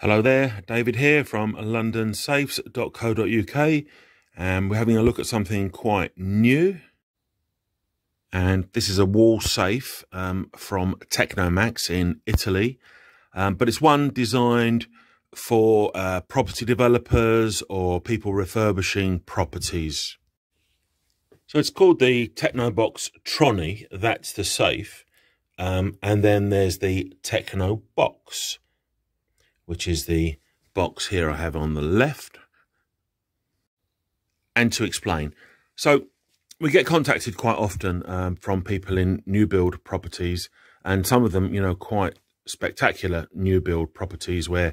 Hello there, David here from londonsafes.co.uk and we're having a look at something quite new. And this is a wall safe um, from Technomax in Italy. Um, but it's one designed for uh, property developers or people refurbishing properties. So it's called the Technobox Troni, that's the safe. Um, and then there's the Techno Box which is the box here I have on the left. And to explain. So we get contacted quite often um, from people in new build properties and some of them, you know, quite spectacular new build properties where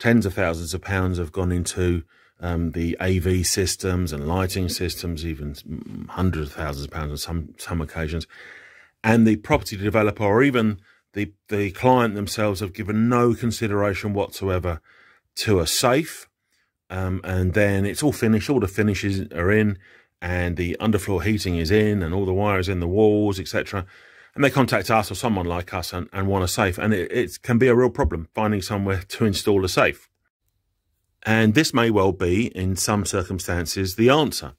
tens of thousands of pounds have gone into um, the AV systems and lighting systems, even hundreds of thousands of pounds on some, some occasions. And the property developer or even the, the client themselves have given no consideration whatsoever to a safe. Um, and then it's all finished, all the finishes are in, and the underfloor heating is in, and all the wires in the walls, etc. And they contact us or someone like us and, and want a safe. And it, it can be a real problem finding somewhere to install a safe. And this may well be, in some circumstances, the answer.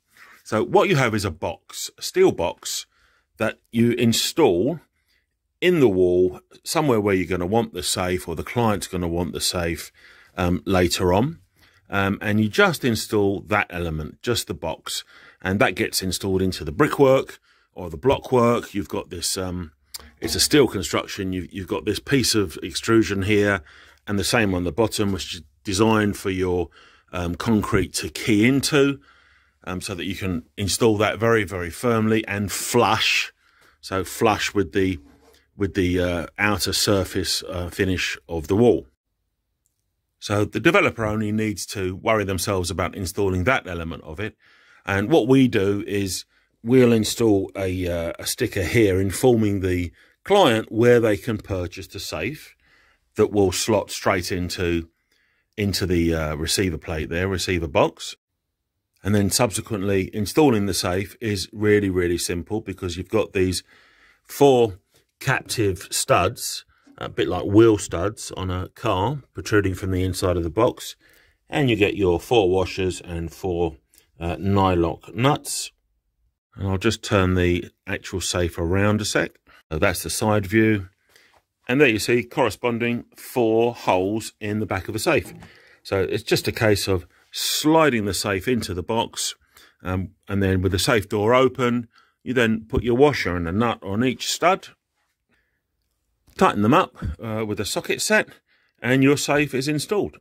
So what you have is a box, a steel box that you install in the wall, somewhere where you're going to want the safe or the client's going to want the safe um, later on. Um, and you just install that element, just the box, and that gets installed into the brickwork or the blockwork. You've got this, um, it's a steel construction. You've, you've got this piece of extrusion here and the same on the bottom, which is designed for your um, concrete to key into um, so that you can install that very, very firmly and flush. So flush with the with the uh, outer surface uh, finish of the wall. So the developer only needs to worry themselves about installing that element of it. And what we do is we'll install a, uh, a sticker here informing the client where they can purchase the safe that will slot straight into into the uh, receiver plate there, receiver box. And then subsequently installing the safe is really, really simple because you've got these four captive studs, a bit like wheel studs on a car, protruding from the inside of the box. And you get your four washers and four uh, nyloc nuts. And I'll just turn the actual safe around a sec. So that's the side view. And there you see corresponding four holes in the back of a safe. So it's just a case of sliding the safe into the box. Um, and then with the safe door open, you then put your washer and a nut on each stud tighten them up uh, with a socket set and your safe is installed.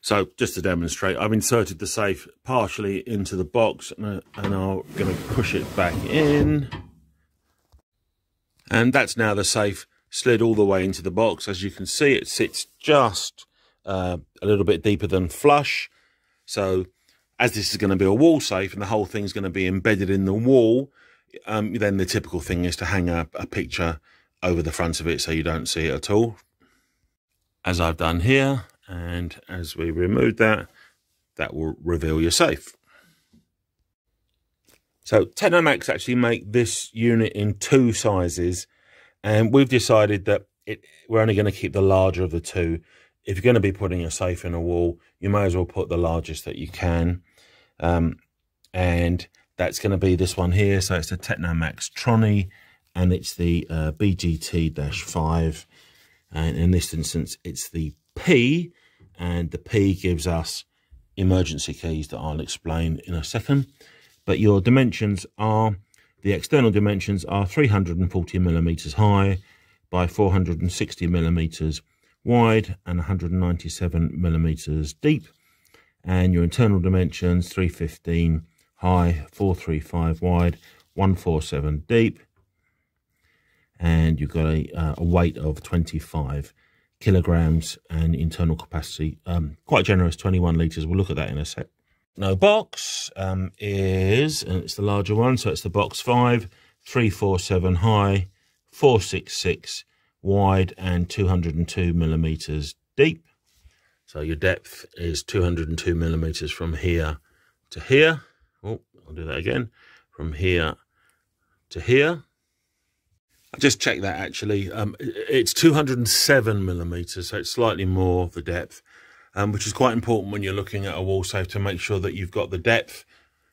So just to demonstrate, I've inserted the safe partially into the box and, I'm going to push it back in. And that's now the safe slid all the way into the box. As you can see, it sits just uh, a little bit deeper than flush. So as this is going to be a wall safe and the whole thing's going to be embedded in the wall, um, then the typical thing is to hang up a picture over the front of it so you don't see it at all. As I've done here, and as we remove that, that will reveal your safe. So Technomax actually make this unit in two sizes, and we've decided that it, we're only going to keep the larger of the two. If you're going to be putting a safe in a wall, you may as well put the largest that you can. Um, and that's going to be this one here. So it's the Technomax Troni and it's the uh, BGT-5 and in this instance it's the P and the P gives us emergency keys that I'll explain in a second. But your dimensions are the external dimensions are 340 millimeters high by 460 millimeters wide and 197 millimeters deep. And your internal dimensions 315 high 435 wide 147 deep and you've got a, uh, a weight of 25 kilograms and internal capacity um, quite generous 21 liters. We'll look at that in a sec. No box um, is and it's the larger one so it's the box 5 347 high 466 wide and 202 millimeters deep. So your depth is 202 millimeters from here to here. Oh i'll do that again. From here to here just check that actually. Um, it's 207 millimeters, so it's slightly more of the depth, um, which is quite important when you're looking at a wall safe to make sure that you've got the depth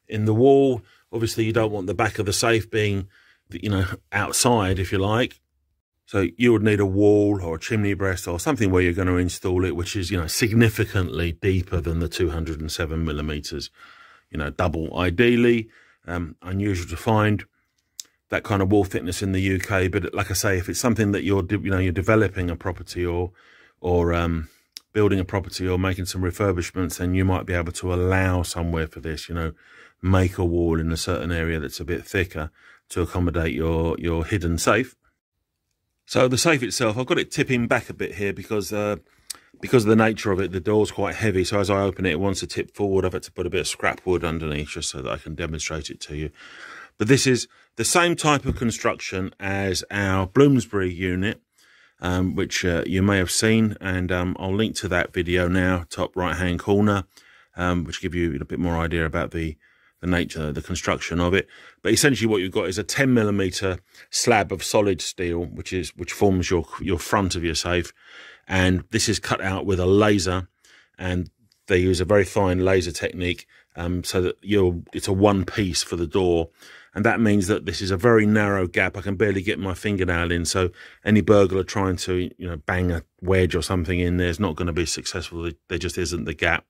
in the wall. Obviously, you don't want the back of the safe being, you know, outside, if you like. So you would need a wall or a chimney breast or something where you're going to install it, which is, you know, significantly deeper than the 207 millimeters. You know, double ideally, um, unusual to find that kind of wall thickness in the UK. But like I say, if it's something that you're, you know, you're developing a property or, or um, building a property or making some refurbishments, then you might be able to allow somewhere for this, you know, make a wall in a certain area that's a bit thicker to accommodate your, your hidden safe. So the safe itself, I've got it tipping back a bit here because uh, because of the nature of it, the door's quite heavy. So as I open it, it wants to tip forward. I've had to put a bit of scrap wood underneath just so that I can demonstrate it to you. But this is the same type of construction as our Bloomsbury unit, um, which uh, you may have seen. And um, I'll link to that video now, top right-hand corner, um, which give you a bit more idea about the the nature, the construction of it. But essentially what you've got is a 10 millimeter slab of solid steel, which is which forms your your front of your safe. And this is cut out with a laser and they use a very fine laser technique um, so that you're it's a one piece for the door. And that means that this is a very narrow gap. I can barely get my fingernail in. So any burglar trying to, you know, bang a wedge or something in there is not going to be successful. There just isn't the gap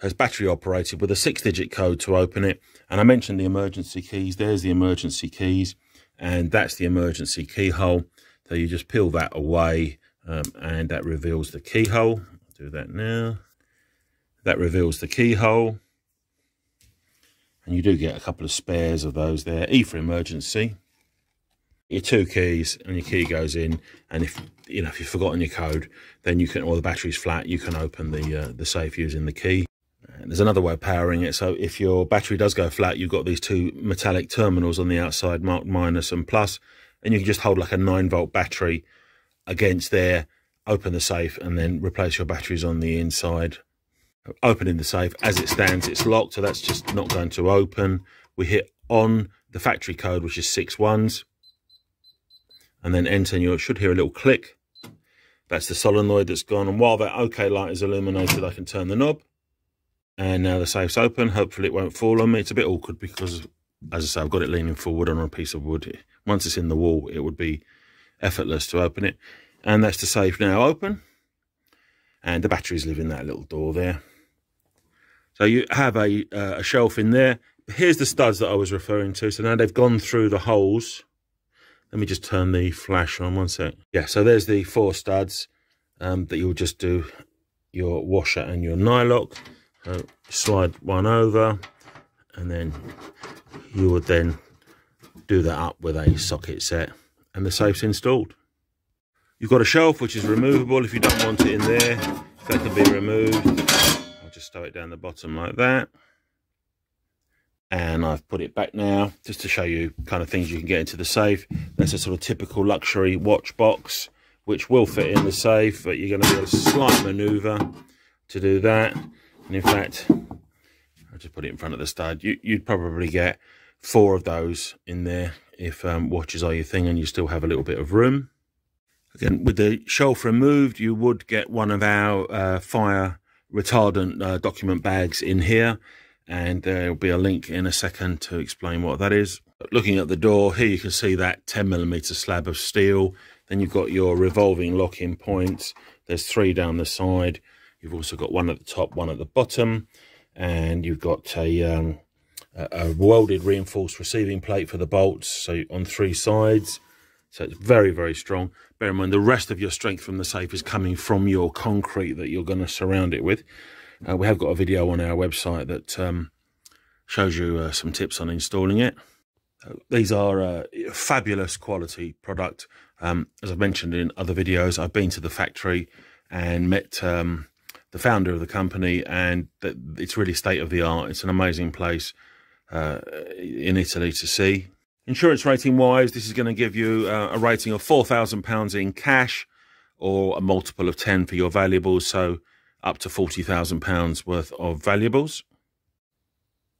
has battery operated with a six digit code to open it. And I mentioned the emergency keys. There's the emergency keys and that's the emergency keyhole. So you just peel that away um, and that reveals the keyhole. I'll do that now. That reveals the keyhole. And you do get a couple of spares of those there. E for emergency. Your two keys and your key goes in. And if you know if you've forgotten your code, then you can, or the battery's flat, you can open the uh, the safe using the key. And there's another way of powering it. So if your battery does go flat, you've got these two metallic terminals on the outside marked minus and plus, and you can just hold like a 9 volt battery against there, open the safe, and then replace your batteries on the inside. Opening the safe as it stands, it's locked, so that's just not going to open. We hit on the factory code, which is six ones, and then enter, and you should hear a little click. That's the solenoid that's gone. And while that OK light is illuminated, I can turn the knob and now the safe's open. Hopefully it won't fall on me. It's a bit awkward because, as I say, I've got it leaning forward on a piece of wood. Once it's in the wall, it would be effortless to open it. And that's the safe now open. And the batteries live in that little door there. So you have a, uh, a shelf in there. Here's the studs that I was referring to. So now they've gone through the holes. Let me just turn the flash on one sec. Yeah, so there's the four studs um, that you'll just do your washer and your nyloc. So slide one over and then you would then do that up with a socket set and the safe's installed. You've got a shelf which is removable if you don't want it in there. That can be removed. Just stow it down the bottom like that. And I've put it back now just to show you kind of things you can get into the safe. That's a sort of typical luxury watch box which will fit in the safe, but you're going to do a slight maneuver to do that. And in fact, I'll just put it in front of the stud. You, would probably get four of those in there if um, watches are your thing and you still have a little bit of room. Again, with the shelf removed, you would get one of our uh, fire retardant uh, document bags in here. And there will be a link in a second to explain what that is. Looking at the door, here you can see that 10 millimeter slab of steel. Then you've got your revolving locking points. There's three down the side. You've also got one at the top, one at the bottom, and you've got a, um, a, welded reinforced receiving plate for the bolts, so on three sides. So it's very, very strong. Bear in mind, the rest of your strength from the safe is coming from your concrete that you're going to surround it with. Uh, we have got a video on our website that um, shows you uh, some tips on installing it. Uh, these are a fabulous quality product. Um, as I've mentioned in other videos, I've been to the factory and met um, the founder of the company, and it's really state of the art. It's an amazing place uh, in Italy to see. Insurance rating wise, this is going to give you uh, a rating of £4,000 in cash or a multiple of 10 for your valuables, so up to £40,000 worth of valuables.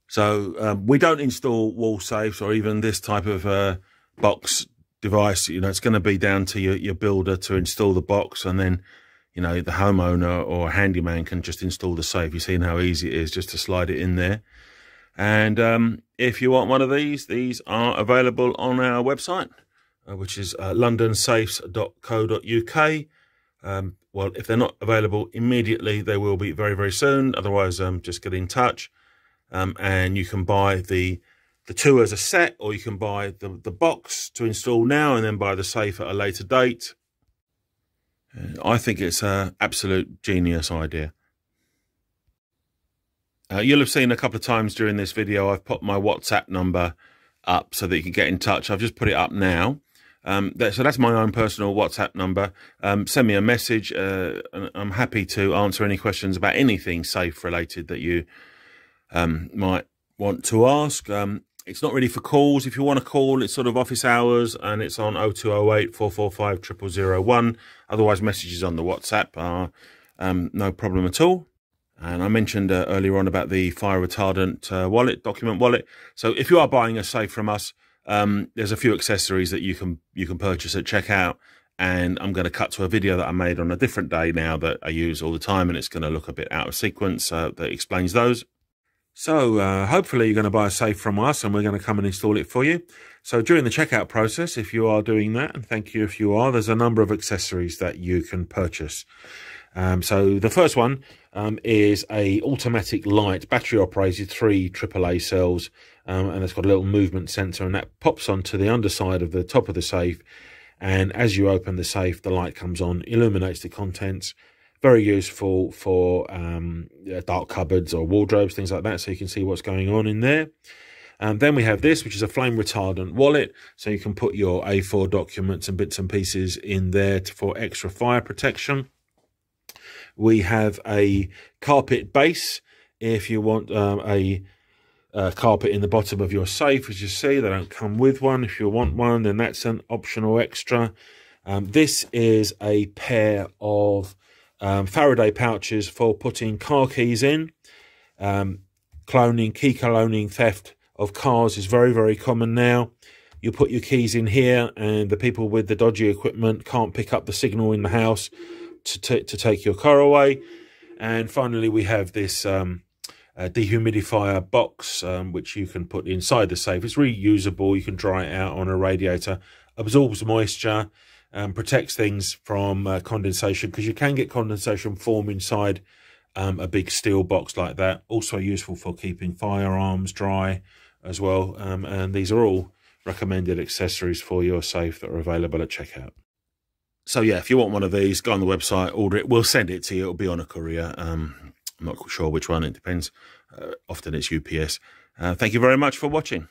So um, we don't install wall safes or even this type of uh, box device, you know, it's going to be down to your, your builder to install the box and then, you know, the homeowner or handyman can just install the safe. You've seen how easy it is just to slide it in there. And um, if you want one of these, these are available on our website, uh, which is uh, londonsafes.co.uk. Um, well, if they're not available immediately, they will be very, very soon. Otherwise, um, just get in touch. Um, and you can buy the the two as a set, or you can buy the, the box to install now and then buy the safe at a later date. Uh, I think it's an absolute genius idea. Uh, you'll have seen a couple of times during this video, I've put my WhatsApp number up so that you can get in touch. I've just put it up now. Um, that, so that's my own personal WhatsApp number. Um, send me a message. Uh, I'm happy to answer any questions about anything safe related that you um, might want to ask. Um, it's not really for calls. If you want to call, it's sort of office hours and it's on 0208 445 0001. Otherwise, messages on the WhatsApp are um, no problem at all. And I mentioned uh, earlier on about the fire retardant uh, wallet, document wallet. So if you are buying a safe from us, um, there's a few accessories that you can you can purchase at checkout. And I'm going to cut to a video that I made on a different day now that I use all the time, and it's going to look a bit out of sequence uh, that explains those. So uh, hopefully you're going to buy a safe from us, and we're going to come and install it for you. So during the checkout process, if you are doing that, and thank you if you are, there's a number of accessories that you can purchase. Um, so the first one um, is a automatic light, battery operated, three AAA cells, um, and it's got a little movement sensor, and that pops onto the underside of the top of the safe. And as you open the safe, the light comes on, illuminates the contents. Very useful for um, dark cupboards or wardrobes, things like that, so you can see what's going on in there. And then we have this, which is a flame retardant wallet. So you can put your A4 documents and bits and pieces in there for extra fire protection. We have a carpet base. If you want um, a, a, carpet in the bottom of your safe, as you see, they don't come with one. If you want one, then that's an optional extra. Um, this is a pair of um, Faraday pouches for putting car keys in. Um, cloning, key cloning, theft of cars is very, very common now. You put your keys in here, and the people with the dodgy equipment can't pick up the signal in the house to, to take your car away. And finally, we have this um, uh, dehumidifier box, um, which you can put inside the safe. It's reusable. You can dry it out on a radiator, absorbs moisture, um, protects things from uh, condensation because you can get condensation form inside um, a big steel box like that. Also useful for keeping firearms dry as well. Um, and these are all recommended accessories for your safe that are available at checkout so yeah, if you want one of these, go on the website, order it. We'll send it to you. It'll be on a courier. Um, I'm not sure which one. It depends. Uh, often it's UPS. Uh, thank you very much for watching.